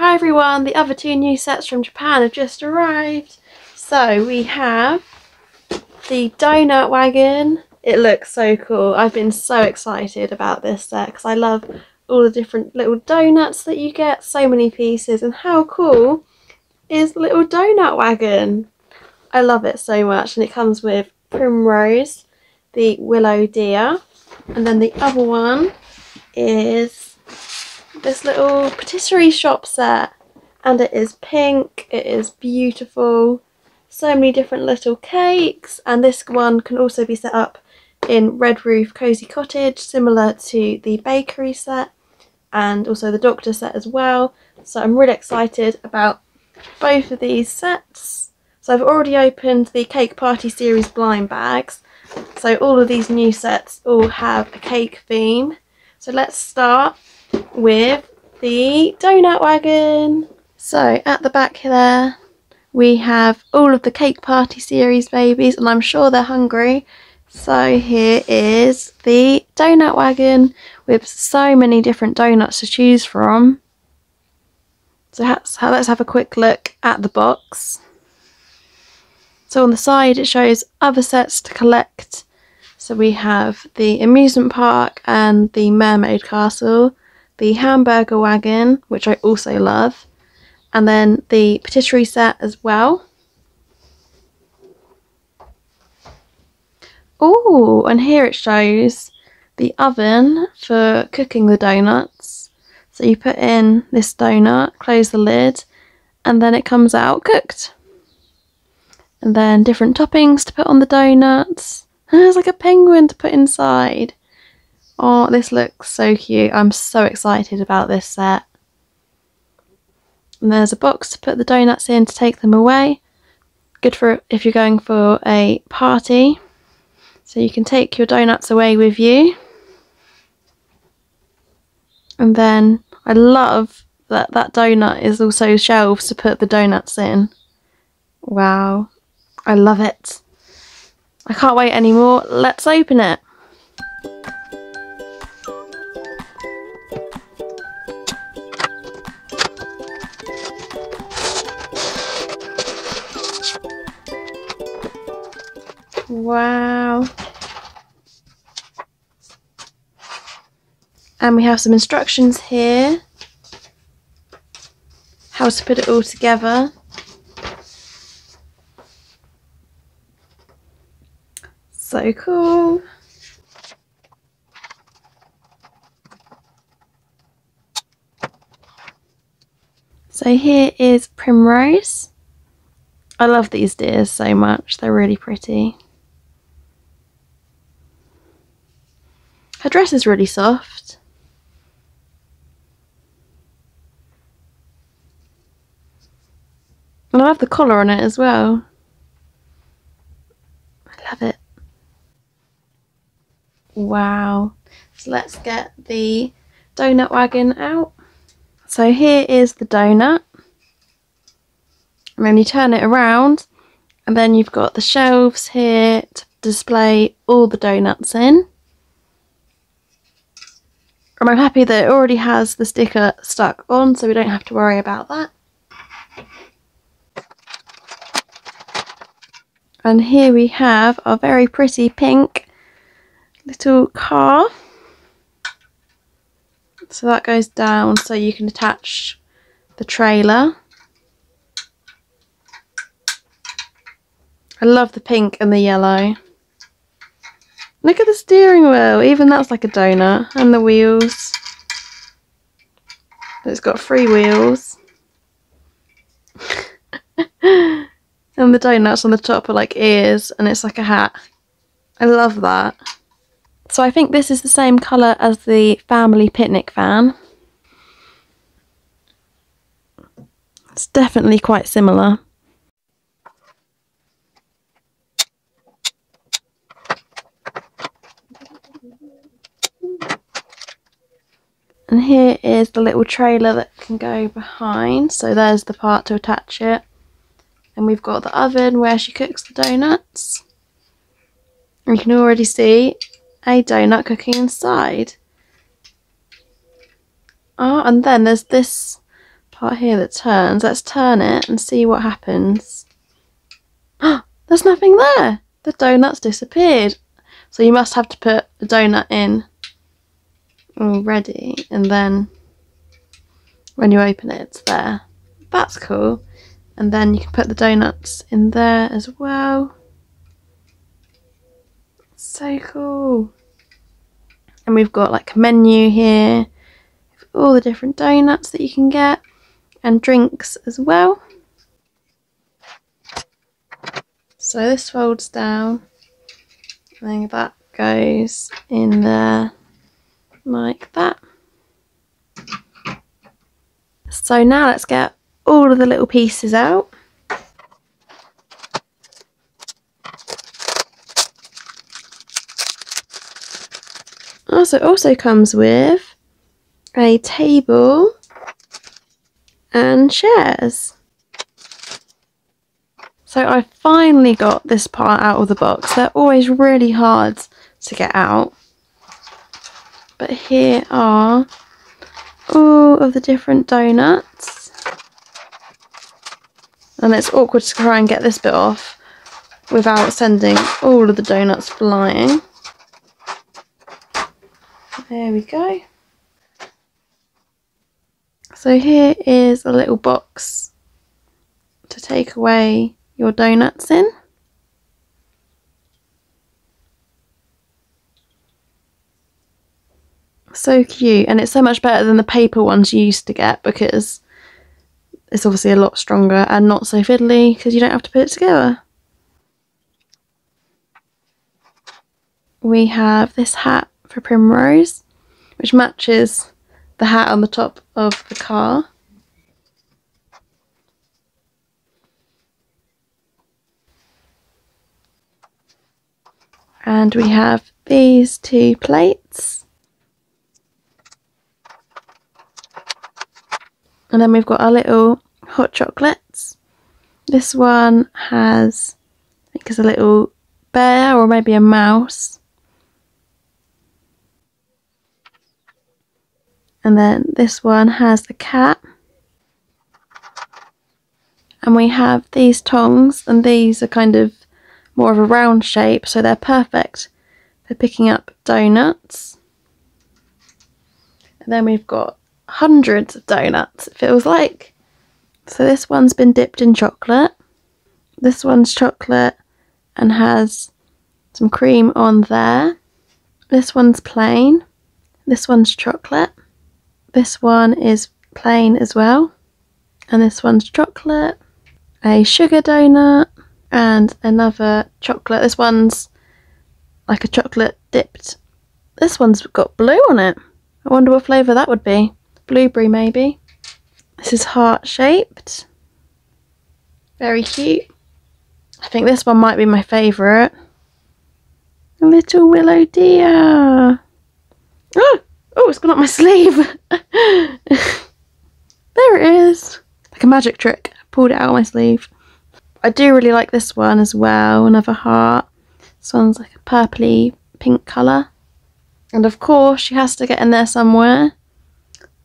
Hi everyone, the other two new sets from Japan have just arrived. So we have the donut wagon. It looks so cool. I've been so excited about this set because I love all the different little donuts that you get. So many pieces and how cool is the little donut wagon. I love it so much and it comes with Primrose, the Willow Deer and then the other one is this little patisserie shop set and it is pink, it is beautiful, so many different little cakes and this one can also be set up in Red Roof Cozy Cottage similar to the bakery set and also the doctor set as well so I'm really excited about both of these sets. So I've already opened the Cake Party Series blind bags so all of these new sets all have a cake theme. So let's start with the donut wagon. So at the back there we have all of the Cake Party series babies and I'm sure they're hungry. So here is the donut wagon with so many different donuts to choose from. So let's have a quick look at the box. So on the side it shows other sets to collect. So we have the amusement park and the mermaid castle, the hamburger wagon, which I also love, and then the patisserie set as well. Oh, and here it shows the oven for cooking the donuts. So you put in this donut, close the lid, and then it comes out cooked. And then different toppings to put on the donuts. And there's like a penguin to put inside. Oh, this looks so cute. I'm so excited about this set. And there's a box to put the donuts in to take them away. Good for if you're going for a party. So you can take your donuts away with you. And then I love that that donut is also shelves to put the donuts in. Wow. I love it. I can't wait anymore. Let's open it. Wow. And we have some instructions here. How to put it all together. So cool. So here is Primrose. I love these deers so much, they're really pretty. Her dress is really soft. And I love the collar on it as well. I love it. Wow. So let's get the donut wagon out. So here is the donut. And then you turn it around and then you've got the shelves here to display all the donuts in. And I'm happy that it already has the sticker stuck on so we don't have to worry about that. And here we have our very pretty pink little car. So that goes down so you can attach the trailer. I love the pink and the yellow. Even that's like a donut. And the wheels. It's got three wheels. and the donuts on the top are like ears and it's like a hat. I love that. So I think this is the same colour as the family picnic van. It's definitely quite similar. And here is the little trailer that can go behind. So there's the part to attach it. And we've got the oven where she cooks the donuts. And you can already see a donut cooking inside. Oh, and then there's this part here that turns. Let's turn it and see what happens. There's nothing there. The donut's disappeared. So you must have to put the donut in already and then when you open it it's there. That's cool. And then you can put the donuts in there as well. So cool. And we've got like a menu here all the different donuts that you can get and drinks as well. So this folds down and then that goes in there like that. So now let's get all of the little pieces out. Oh, also, also comes with a table and chairs. So I finally got this part out of the box. They're always really hard to get out. But here are all of the different donuts. And it's awkward to try and get this bit off without sending all of the donuts flying. There we go. So here is a little box to take away your donuts in. So cute and it's so much better than the paper ones you used to get because it's obviously a lot stronger and not so fiddly because you don't have to put it together. We have this hat for Primrose which matches the hat on the top of the car. And we have these two plates. And then we've got our little hot chocolates. This one has, I think it's a little bear or maybe a mouse. And then this one has the cat. And we have these tongs, and these are kind of more of a round shape, so they're perfect for picking up donuts. And then we've got hundreds of donuts, it feels like. So this one's been dipped in chocolate. This one's chocolate and has some cream on there. This one's plain. This one's chocolate. This one is plain as well. And this one's chocolate, a sugar donut, and another chocolate. This one's like a chocolate dipped. This one's got blue on it. I wonder what flavour that would be. Blueberry, maybe. This is heart shaped. Very cute. I think this one might be my favourite. Little willow deer. Oh, Oh, it's gone up my sleeve. there it is. Like a magic trick. pulled it out of my sleeve. I do really like this one as well. Another heart. This one's like a purpley pink colour. And of course, she has to get in there somewhere.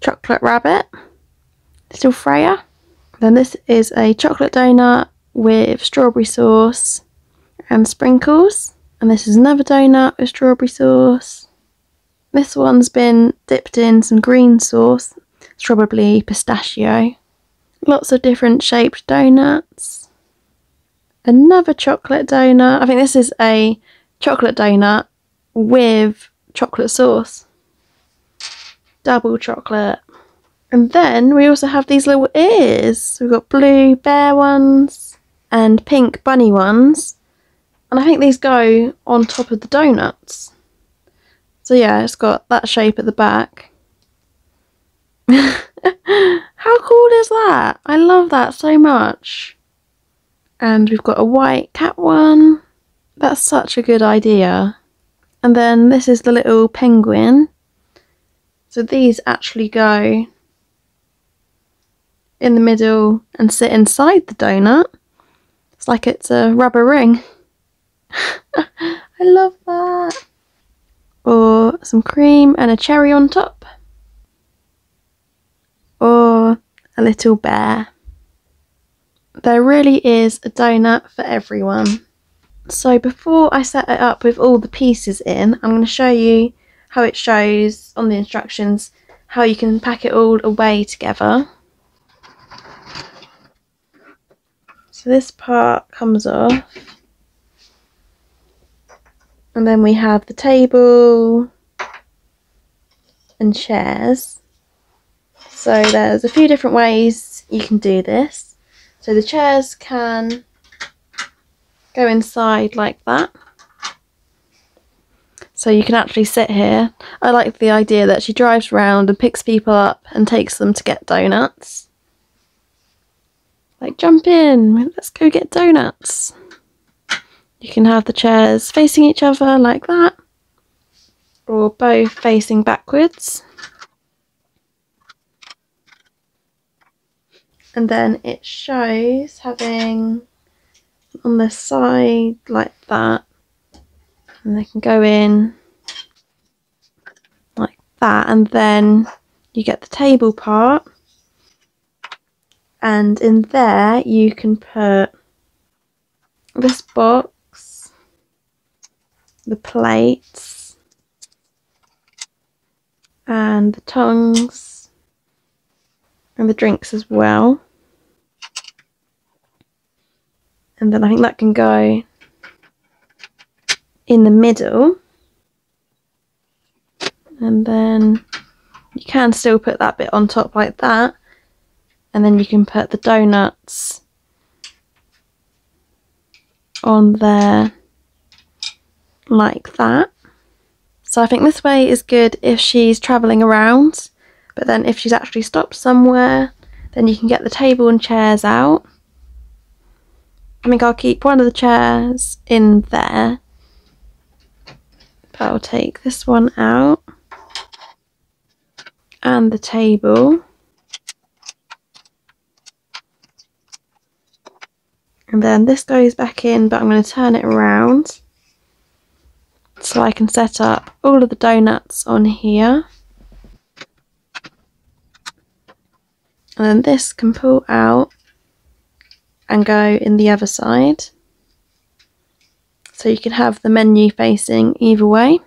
Chocolate rabbit. Little Freya. Then this is a chocolate donut with strawberry sauce and sprinkles. And this is another donut with strawberry sauce this one's been dipped in some green sauce. It's probably pistachio. Lots of different shaped donuts. Another chocolate donut. I think this is a chocolate donut with chocolate sauce. Double chocolate. And then we also have these little ears. We've got blue bear ones and pink bunny ones. And I think these go on top of the donuts. So yeah, it's got that shape at the back. How cool is that? I love that so much. And we've got a white cat one. That's such a good idea. And then this is the little penguin. So these actually go in the middle and sit inside the donut. It's like it's a rubber ring. I love that or some cream and a cherry on top, or a little bear. There really is a donut for everyone. So before I set it up with all the pieces in, I'm going to show you how it shows on the instructions how you can pack it all away together. So this part comes off. And then we have the table and chairs. So there's a few different ways you can do this. So the chairs can go inside like that. So you can actually sit here. I like the idea that she drives around and picks people up and takes them to get donuts. Like, jump in, let's go get donuts. You can have the chairs facing each other like that, or both facing backwards. And then it shows having on the side like that, and they can go in like that, and then you get the table part and in there you can put this box, the plates, and the tongs, and the drinks as well. And then I think that can go in the middle. And then you can still put that bit on top like that and then you can put the donuts on there like that. So I think this way is good if she's travelling around, but then if she's actually stopped somewhere, then you can get the table and chairs out. I think I'll keep one of the chairs in there, I'll take this one out and the table. And then this goes back in, but I'm going to turn it around so I can set up all of the donuts on here. And then this can pull out and go in the other side. So you can have the menu facing either way.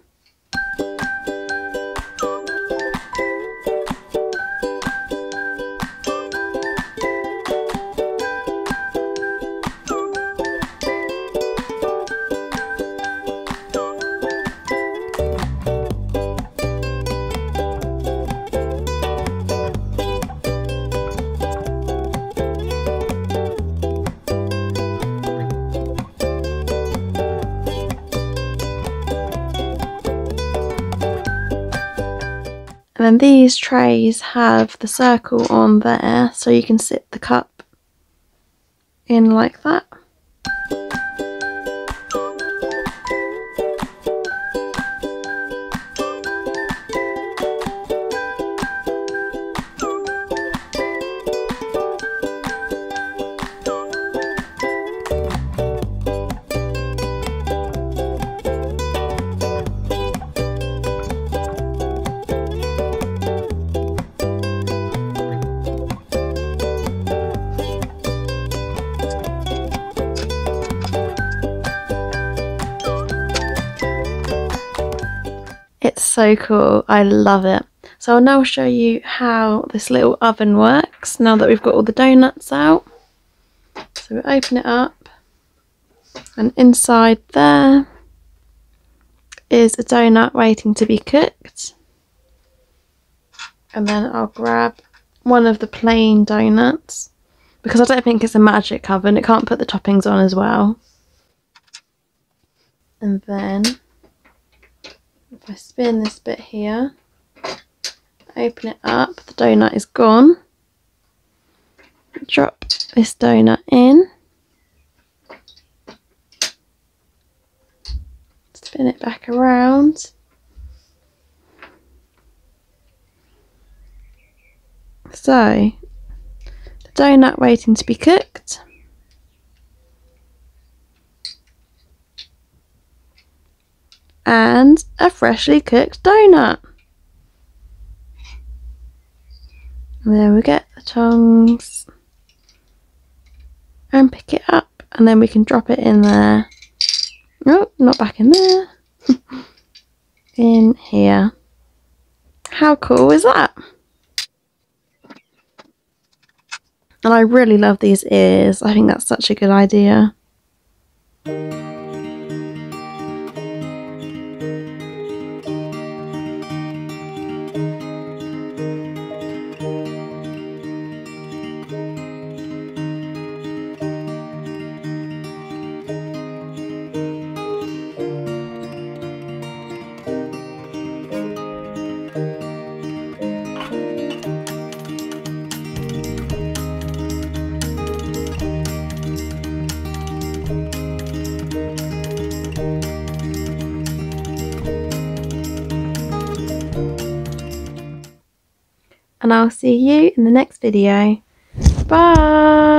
And then these trays have the circle on there so you can sit the cup in like that. So cool. I love it. So I'll now show you how this little oven works now that we've got all the donuts out. So we open it up and inside there is a donut waiting to be cooked. And then I'll grab one of the plain donuts because I don't think it's a magic oven. It can't put the toppings on as well. And then if I spin this bit here, open it up, the donut is gone. Drop this donut in. Spin it back around. So, the donut waiting to be cooked. And a freshly cooked donut. And then we get the tongs and pick it up and then we can drop it in there. Oh, not back in there. in here. How cool is that? And I really love these ears. I think that's such a good idea. I'll see you in the next video. Bye!